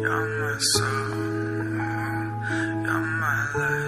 You're my soul, you're my life.